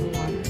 one.